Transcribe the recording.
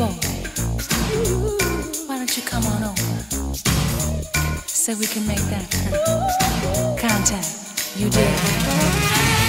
Boy, why don't you come on over so we can make that contact? You did.